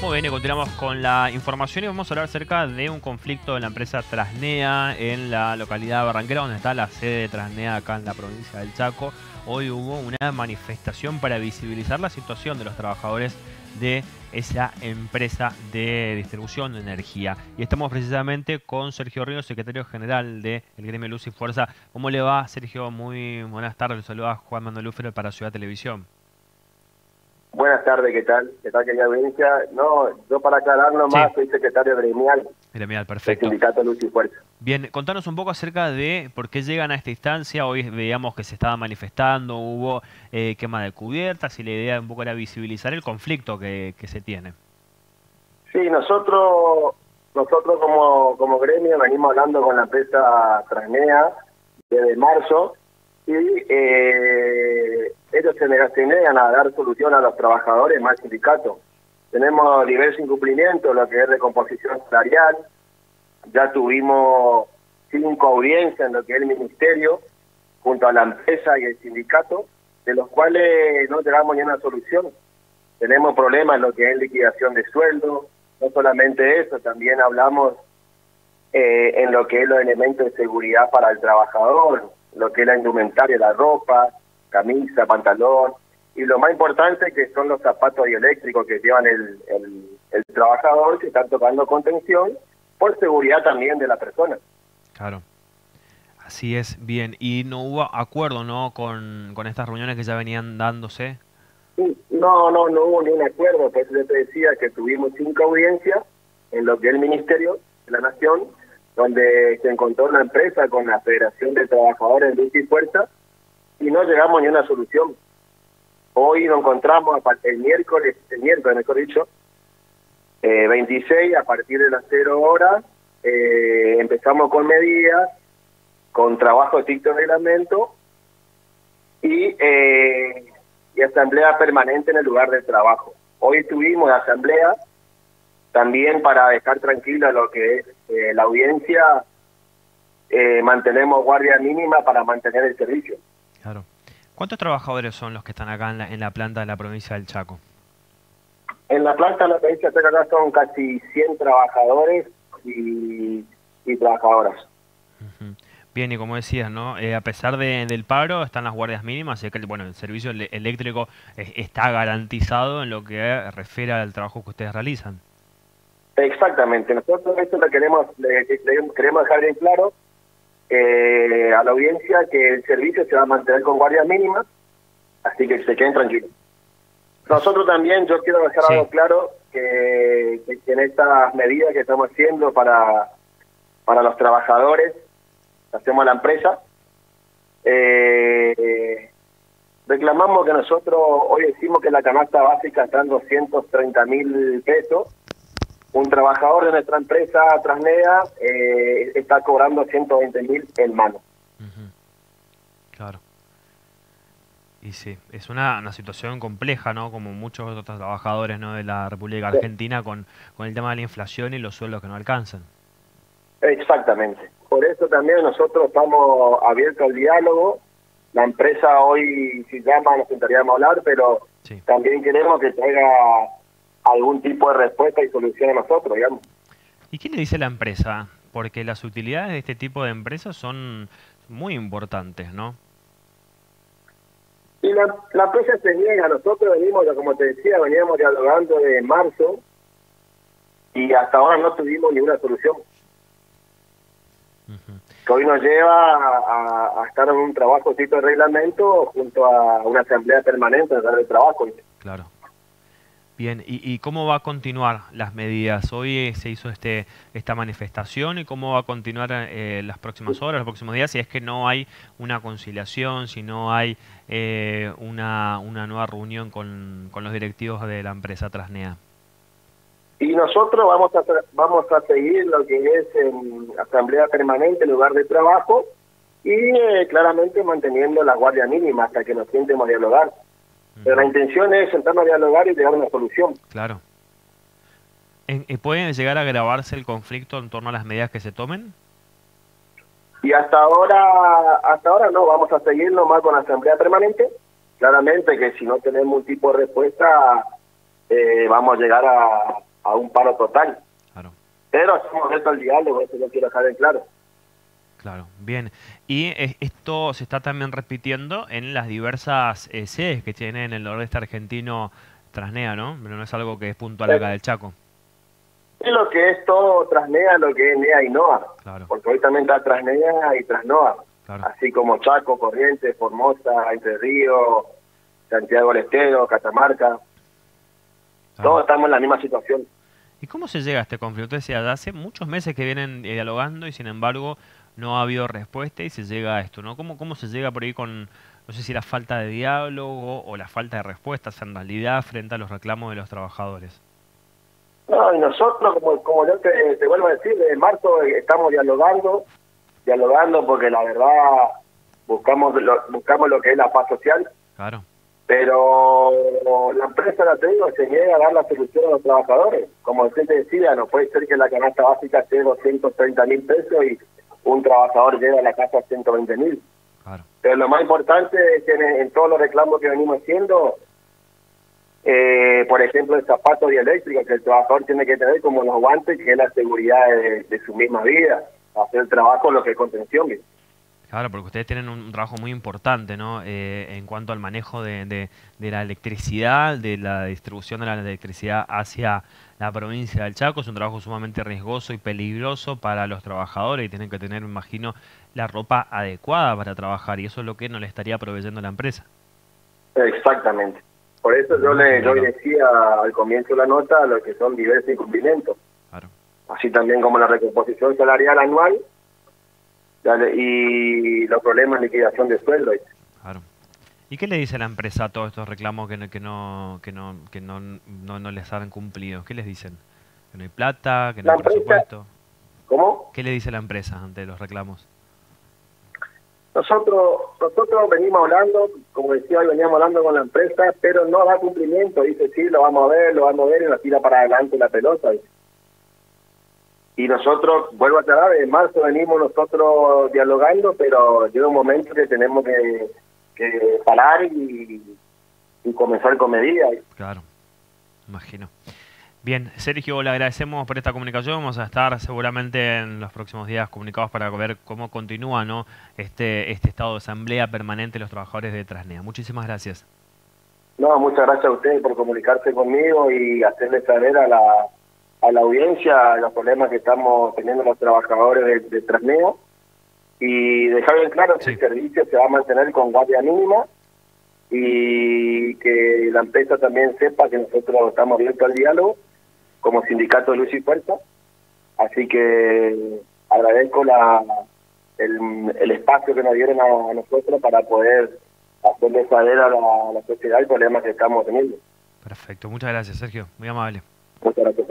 Muy bien, y continuamos con la información y vamos a hablar acerca de un conflicto de la empresa Trasnea en la localidad de Barranquera, donde está la sede de Trasnea acá en la provincia del Chaco. Hoy hubo una manifestación para visibilizar la situación de los trabajadores de esa empresa de distribución de energía. Y estamos precisamente con Sergio Ríos, secretario general del Gremio Luz y Fuerza. ¿Cómo le va, Sergio? Muy buenas tardes. Saluda Juan Manuel Lúfero para Ciudad Televisión. Tardes, ¿qué tal? ¿Qué tal, querida audiencia? No, yo para aclarar nomás, soy secretario gremial. Gremial, perfecto. Del Sindicato Luz y Fuerza. Bien, contanos un poco acerca de por qué llegan a esta instancia. Hoy veíamos que se estaba manifestando, hubo eh, quema de cubiertas y la idea un poco era visibilizar el conflicto que, que se tiene. Sí, nosotros nosotros como, como gremio venimos hablando con la empresa Transnea desde marzo y eh, ellos se niegan a dar solución a los trabajadores más sindicatos. Tenemos diversos incumplimientos, lo que es recomposición salarial, ya tuvimos cinco audiencias en lo que es el ministerio, junto a la empresa y el sindicato, de los cuales no llegamos ni a una solución. Tenemos problemas en lo que es liquidación de sueldo, no solamente eso, también hablamos eh, en lo que es los elementos de seguridad para el trabajador, lo que es la indumentaria, la ropa, camisa, pantalón, y lo más importante que son los zapatos dieléctricos que llevan el, el, trabajador que están tocando contención por seguridad también de la persona. Claro. Así es, bien. ¿Y no hubo acuerdo, no, con, con estas reuniones que ya venían dándose? No, no, no hubo ni un acuerdo. Pues yo te decía que tuvimos cinco audiencias en lo que es el Ministerio de la Nación, donde se encontró una empresa con la Federación de Trabajadores de Luz y Fuerza y no llegamos ni a una solución. Hoy nos encontramos el miércoles, el miércoles mejor dicho, eh, 26 a partir de las 0 horas, eh, empezamos con medidas, con trabajo estricto de reglamento y, eh, y asamblea permanente en el lugar de trabajo. Hoy tuvimos asamblea también para dejar tranquila lo que es eh, la audiencia, eh, mantenemos guardia mínima para mantener el servicio. Claro. ¿Cuántos trabajadores son los que están acá en la, en la planta de la provincia del Chaco? En la planta de la provincia del Chaco acá son casi 100 trabajadores y, trabajadoras. Bien, y como decías, ¿no? Eh, a pesar de, del paro, están las guardias mínimas, que bueno, el servicio eléctrico está garantizado en lo que refiere al trabajo que ustedes realizan. Exactamente, nosotros esto lo queremos, queremos dejar bien claro eh, a la audiencia que el servicio se va a mantener con guardia mínima, así que se queden tranquilos. Nosotros también, yo quiero dejar algo claro, que, en estas medidas que estamos haciendo para, para los trabajadores, hacemos la empresa, eh, reclamamos que nosotros hoy decimos que la canasta básica está en 230 mil pesos, un trabajador de nuestra empresa Trasnea eh, está cobrando 120 mil en mano. Claro. Y sí, es una, una, situación compleja, ¿no? Como muchos otros trabajadores ¿no? de la República Argentina con, con el tema de la inflación y los sueldos que no alcanzan. Exactamente. Por eso también nosotros estamos abiertos al diálogo. La empresa hoy, si llama, nos intentaríamos hablar, pero también queremos que traiga algún tipo de respuesta y solución a nosotros, digamos. ¿Y qué le dice la empresa? Porque las utilidades de este tipo de empresas son muy importantes, ¿no? Y la, la empresa se niega, nosotros venimos, como te decía, veníamos dialogando de marzo y hasta ahora no tuvimos ninguna solución. Que hoy nos lleva a, estar en un trabajo tipo de reglamento junto a una asamblea permanente de de trabajo. Claro. Bien, ¿Y, cómo va a continuar las medidas? Hoy eh, se hizo este esta manifestación y cómo va a continuar eh, las próximas horas, los próximos días, si es que no hay una conciliación, si no hay eh, una, una nueva reunión con, con los directivos de la empresa Trasnea. Y nosotros vamos a vamos a seguir lo que es en asamblea permanente, lugar de trabajo, y claramente manteniendo la guardia mínima hasta que nos sientemos a dialogar. Pero la intención es sentarnos a dialogar y llegar a una solución. Claro. ¿Pueden llegar a agravarse el conflicto en torno a las medidas que se tomen? Y hasta ahora, hasta ahora no, vamos a seguir nomás con la asamblea permanente. Claramente que si no tenemos un tipo de respuesta, eh, vamos a llegar a, a un paro total. Claro. Pero hacemos esto al diálogo, eso lo quiero dejar en claro. Claro, bien. Y esto se está también repitiendo en las diversas eh, sedes que tiene en el noroeste argentino Trasnea, ¿no? Pero no es algo que es puntual acá del Chaco. Es lo que es todo Trasnea, lo que es NEA y NOA. Claro. Porque hoy también está Trasnea y Trasnoa. Así como Chaco, Corrientes, Formosa, Entre Ríos, Santiago del Estero, Catamarca. Todos estamos en la misma situación. ¿Y cómo se llega a este conflicto? Usted decía, hace muchos meses que vienen dialogando y sin embargo no ha habido respuesta y se llega a esto, ¿no? ¿Cómo, cómo se llega por ahí con, no sé si la falta de diálogo o la falta de respuestas en realidad frente a los reclamos de los trabajadores? No, y nosotros, como, como yo te, te vuelvo a decir, en marzo estamos dialogando, dialogando porque la verdad buscamos lo, buscamos lo que es la paz social. Claro. Pero la empresa, la te digo, se niega a dar la solución a los trabajadores. Como usted decía, no puede ser que la canasta básica esté 230 mil pesos y un trabajador llegue a la casa a 120 mil. Claro. Pero lo más importante es que en, todos los reclamos que venimos haciendo, eh, por ejemplo, el zapato dieléctrico que el trabajador tiene que tener como los guantes, que es la seguridad de, su misma vida, hacer el trabajo lo que es contención. Claro, porque ustedes tienen un trabajo muy importante, ¿no? Eh, en cuanto al manejo de, de, la electricidad, de la distribución de la electricidad hacia la provincia del Chaco. Es un trabajo sumamente riesgoso y peligroso para los trabajadores y tienen que tener, me imagino, la ropa adecuada para trabajar y eso es lo que no le estaría proveyendo la empresa. Exactamente. Por eso yo le yo decía al comienzo de la nota lo que son diversos incumplimientos. Claro. Así también como la recomposición salarial anual y los problemas de liquidación de sueldo. ¿Y qué le dice la empresa a todos estos reclamos que no, que no, que no, que no, no, les han cumplido? ¿Qué les dicen? ¿Que no hay plata? ¿Que no hay presupuesto? ¿Cómo? ¿Qué le dice la empresa ante los reclamos? Nosotros nosotros venimos hablando, como decía hoy, veníamos hablando con la empresa, pero no da cumplimiento. Dice, sí, lo vamos a ver, lo vamos a ver y nos tira para adelante la pelota. Y nosotros, vuelvo a aclarar, en marzo venimos nosotros dialogando, pero llega un momento que tenemos que, parar y, comenzar con medidas. Claro, imagino. Bien, Sergio, le agradecemos por esta comunicación. Vamos a estar seguramente en los próximos días comunicados para ver cómo continúa ¿no? este, este estado de asamblea permanente de los trabajadores de Trasnea. Muchísimas gracias. No, muchas gracias a ustedes por comunicarse conmigo y hacerle saber a la a la audiencia los problemas que estamos teniendo los trabajadores de, de Trasneo y dejar bien claro que el servicio se va a mantener con guardia mínima y que la empresa también sepa que nosotros estamos abiertos al diálogo como sindicato de luz y fuerza. Así que agradezco la, el, espacio que nos dieron a, nosotros para poder hacerle saber a la, a la sociedad el problema que estamos teniendo. Perfecto, muchas gracias Sergio, muy amable. Muchas gracias